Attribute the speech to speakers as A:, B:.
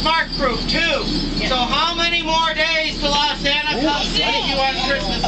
A: smart proof too. So how many more days till Santa comes to you on Christmas